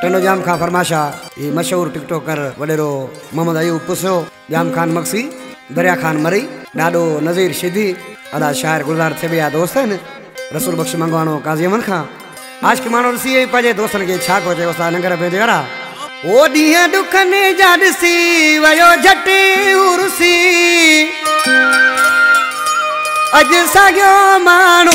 ٽنو جام کان فرماشا يي مشهور ٽڪٽاڪر وڏيرو محمد ايوب پسيو جام خان مڪسي دريا خان مري ڏاڍو نذير شدي ادا شاعر گلزار ٿئي ويا دوست آهن رسول بخش منگواڻو ڪازي امن کان. آشڪ ماڻهو ڏسي ئي پنهنجي دوستن کي ڇا ڪو چيو اسان لنگر پنهنجي وارا. او ڏينهن ڏکن جا ڏسي ويو جهٽ ارسي. اڄ ساڳيو ماڻهو